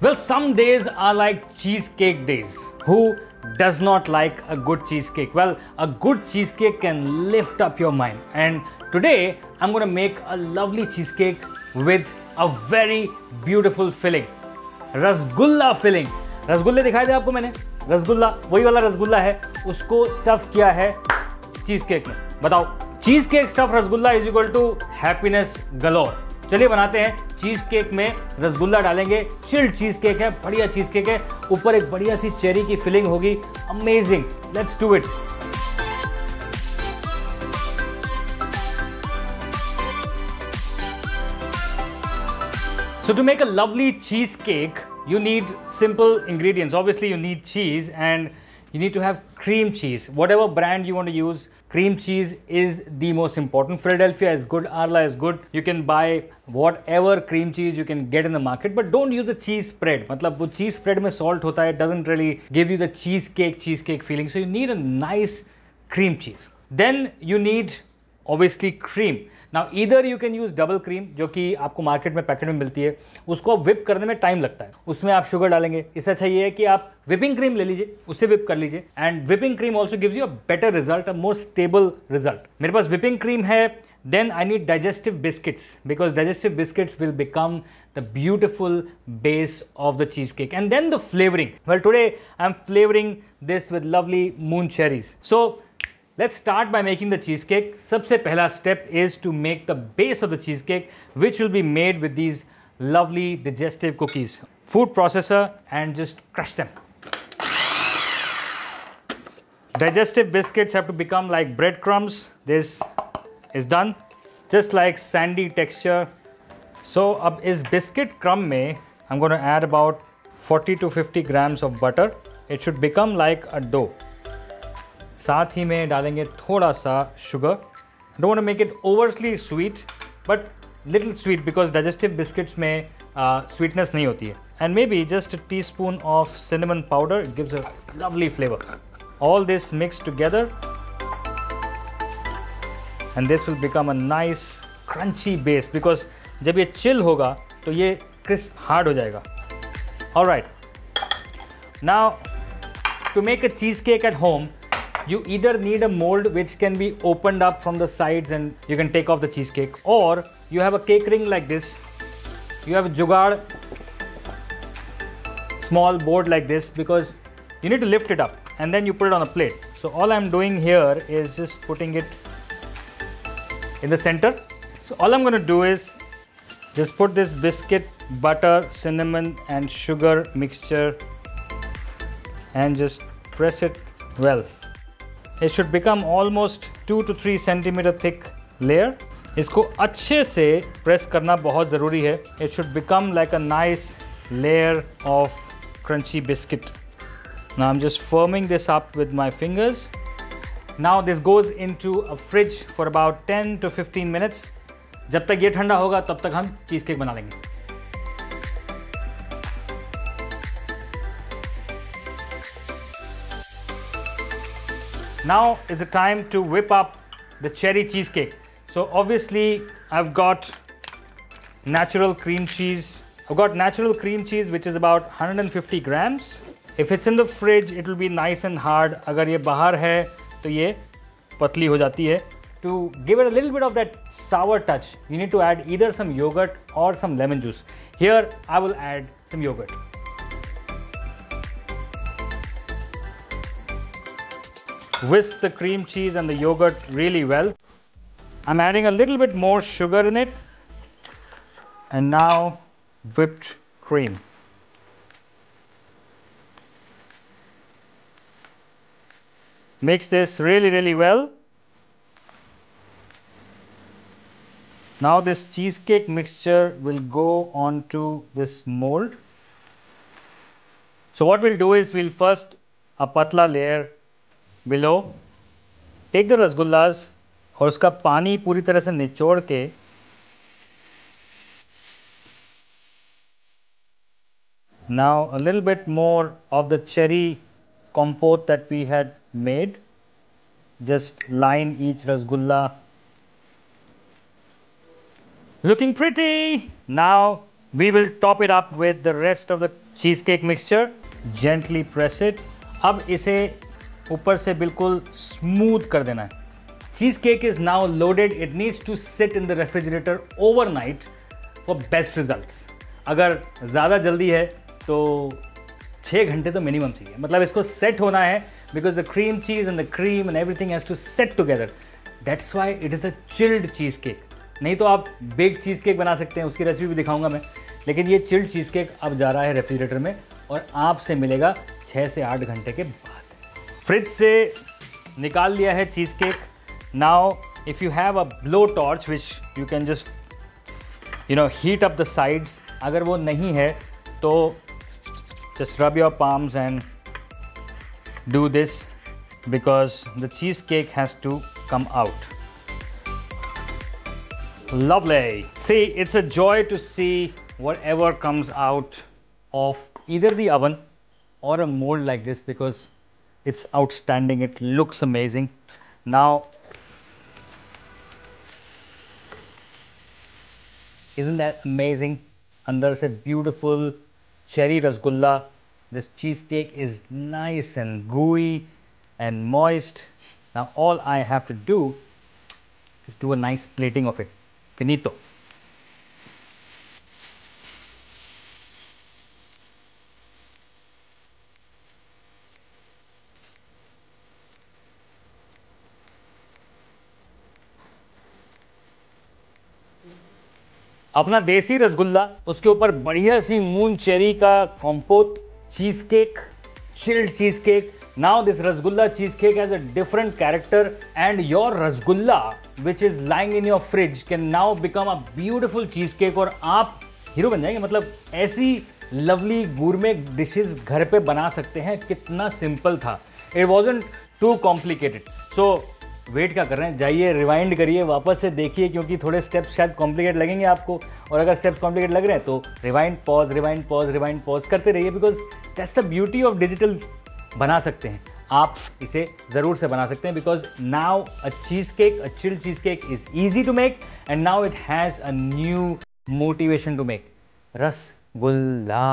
Well, some days are like cheesecake days. Who does not like a good cheesecake? Well, a good cheesecake can lift up your mind. And today I'm going to make a lovely cheesecake with a very beautiful filling. Rasgulla filling रसगुल्ले दिखाई दे आपको मैंने रसगुल्ला वही वाला रसगुल्ला है उसको stuff किया है चीज केक में बताओ cheesecake stuff rasgulla is equal to happiness galore चलिए बनाते हैं चीज़ केक में रसगुल्ला डालेंगे। चिल्ड चीज़ केक है, बढ़िया चीज़ केक है। ऊपर एक बढ़िया सी चेरी की फिलिंग होगी। Amazing let's do it so to make a lovely cheese cake you need simple ingredients obviously you need cheese and you need to have cream cheese whatever brand you want use cream cheese is the most important. Philadelphia is good, Arla is good. You can buy whatever cream cheese you can get in the market, but don't use a cheese spread. मतलब वो cheese spread में salt होता है, it doesn't really give you the cheesecake cheesecake feeling. So you need a nice cream cheese. Then you need obviously cream. Now इधर you can use double cream जो कि आपको market में packet में मिलती है, उसको आप विप करने में टाइम लगता है। उसमें आप शुगर डालेंगे। इससे अच्छा ये है कि आप विपिंग क्रीम ले लीजिए, उसे विप कर लीजिए। And whipping cream also gives you a better result a more stable result मेरे पास विपिंग क्रीम है then I need digestive biscuits because digestive biscuits will become the beautiful base of the cheese cake and then the flavouring well today I am flavouring this with lovely moon cherries so Let's start by making the cheesecake. सबसे पहला step is to make the base of the cheesecake which will be made with these lovely digestive cookies. Food processor and just crush them. Digestive biscuits have to become like breadcrumbs. This is done. Just like sandy texture. So अब इस biscuit crumb में I'm going to add about 40 to 50 grams of butter. It should become like a dough. साथ ही में डालेंगे थोड़ा सा sugar don't make it overly sweet but little sweet because digestive biscuits में sweetness uh, नहीं होती है. And maybe just teaspoon of cinnamon powder gives a lovely flavour all this mix together and this will become a nice crunchy base because जब ये chill होगा तो ये crisp hard हो जाएगा. और right now to make a cheese cake at home you either need a mold which can be opened up from the sides and you can take off the cheesecake or you have a cake ring like this. You have a jugaad small board like this because you need to lift it up and then you put it on a plate. So all I'm doing here is just putting it in the center. So all I'm going to do is just put this biscuit butter cinnamon and sugar mixture and just press it well it should become almost to two three centimetre thick layer इसको अच्छे से press करना बहुत ज़रूरी है। It should become like a nice layer of crunchy biscuit now am just firming this up with my fingers now this goes into a fridge for about ten to fifteen minutes जब तक ये ठंडा होगा, तब तक हम cheese cake बना लेंगे। Now is the time to whip up the cherry cheesecake. So obviously I've got natural cream cheese. I've got natural cream cheese which is about 150 grams. If it's in the fridge, it will be nice and hard. अगर ये बाहर है तो ये पतली हो जाती है. To give it a little bit of that sour touch, you need to add either some yogurt or some lemon juice. Here I will add some yogurt. Whisk the cream cheese and the yogurt really well. I'm adding a little bit more sugar in it. And now whipped cream. Mix this really, really well. Now this cheesecake mixture will go onto this mold. So what we'll do is we'll first a patla layer below take the rasgullas और उसका पानी पूरी तरह से निचोड़ के now a little bit more of the cherry compote that we had made just line each rasgulla looking pretty now we will top it up with the rest of the cheese cake mixture gently press it अब इसे ऊपर से बिल्कुल smooth कर देना है। Cheese cake is now loaded it needs to set in the refrigerator overnight for best results अगर ज़्यादा जल्दी है तो छः घंटे तो मिनिमम चाहिए। मतलब इसको सेट होना है because the cream cheese and the cream and everything has to set together that's why it is a chilled cheese cake नहीं तो आप बेग चीज़ केक बना सकते हैं, उसकी रेसिपी भी दिखाऊँगा मैं। लेकिन ये चिल्ड चीज़ केक अब जा रहा है रेफ्रिजरेटर में और आपसे मिलेगा छः से आठ घंटे के बाद फ्रिज से निकाल लिया है cheese cake now if you have a blow torch which you can just you know heat up the sides अगर वो नहीं है तो just rub your palms and do this because the cheese cake has to come out lovely see it's a joy to see whatever comes out of इधर the oven और a mould like this because it's outstanding. It looks amazing. Now, isn't that amazing? Under a beautiful cherry rasgulla. This cheesecake is nice and gooey and moist. Now all I have to do is do a nice plating of it. Finito. अपना देसी रसगुल्ला, उसके ऊपर बढ़िया सी moon cherry का compote cheese cake chilled cheese cake now this rasgulla cheese cake has a different character and your rasgulla which is lying in your fridge can now become a beautiful cheese cake और आप hero बन जाएँगे। मतलब ऐसी lovely gourmet dishes घर पे बना सकते हैं। कितना सिंपल था। It was too complicated so wait क्या कर रहे हैं? जाइए रिवाइंड करिए, वापस से देखिए, क्योंकि थोड़े स्टेप्स शायद कॉम्प्लिकेट लगेंगे आपको। और अगर स्टेप्स कॉम्प्लिकेट लग रहे हैं तो rewind pause rewind pause rewind pause करते रहिए because that's the beauty of digital बना सकते हैं। आप इसे ज़रूर से बना सकते हैं because now a cheese cake a chill cheese cake is easy to make and now it has a new motivation to make rasgulla.